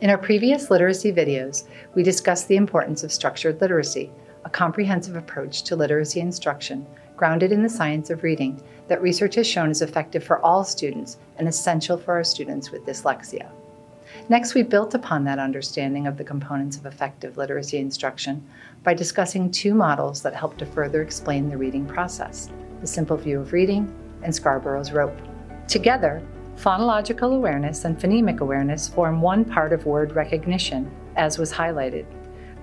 In our previous literacy videos, we discussed the importance of structured literacy, a comprehensive approach to literacy instruction grounded in the science of reading that research has shown is effective for all students and essential for our students with dyslexia. Next, we built upon that understanding of the components of effective literacy instruction by discussing two models that help to further explain the reading process, the simple view of reading and Scarborough's rope. Together, phonological awareness and phonemic awareness form one part of word recognition, as was highlighted.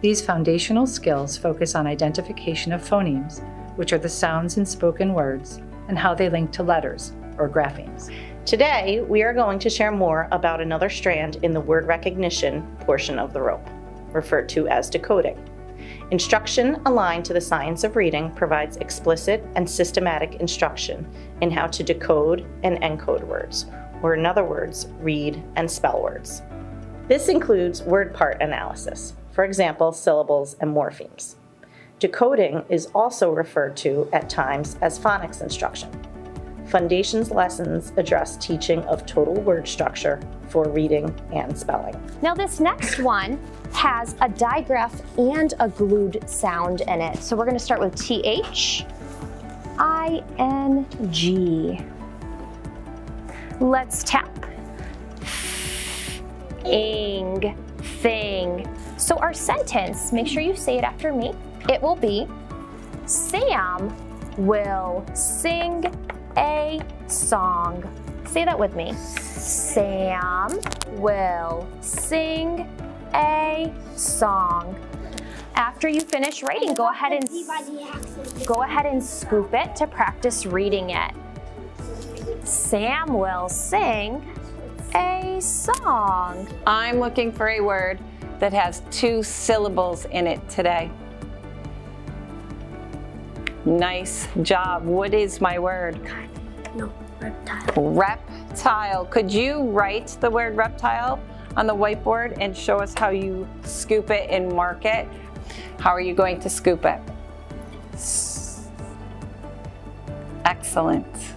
These foundational skills focus on identification of phonemes, which are the sounds in spoken words, and how they link to letters, or graphemes. Today, we are going to share more about another strand in the word recognition portion of the rope, referred to as decoding. Instruction aligned to the science of reading provides explicit and systematic instruction in how to decode and encode words, or in other words, read and spell words. This includes word part analysis, for example, syllables and morphemes. Decoding is also referred to at times as phonics instruction. Fundations lessons address teaching of total word structure for reading and spelling. Now this next one has a digraph and a glued sound in it. So we're gonna start with T-H, I-N-G. Let's tap. Ing, thing. So our sentence, make sure you say it after me. It will be, Sam will sing a song. Say that with me. Sam will sing a song. After you finish writing, go ahead and go ahead and scoop it to practice reading it. Sam will sing a song. I'm looking for a word that has two syllables in it today. Nice job. What is my word? No, reptile. Reptile. Could you write the word reptile on the whiteboard and show us how you scoop it and mark it? How are you going to scoop it? Excellent.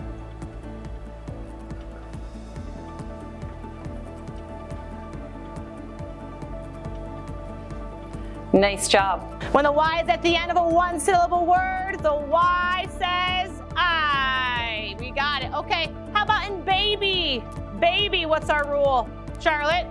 Nice job. When the Y is at the end of a one syllable word, the Y says I. We got it. Okay, how about in baby? Baby, what's our rule? Charlotte?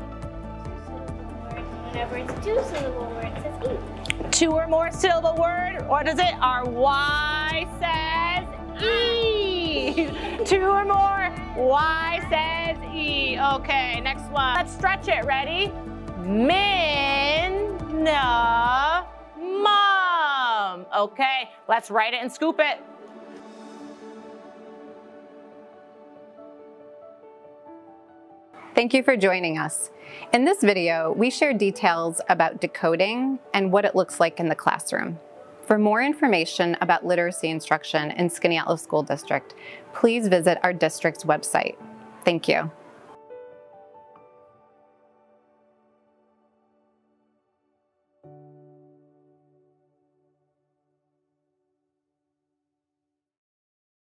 Whenever it's two syllable word, it says E. Two or more syllable word, what is it? Our Y says E. Two or more, Y says E. Okay, next one. Let's stretch it. Ready? Min na mom. Okay, let's write it and scoop it. Thank you for joining us. In this video, we share details about decoding and what it looks like in the classroom. For more information about literacy instruction in Skaneateles School District, please visit our district's website. Thank you.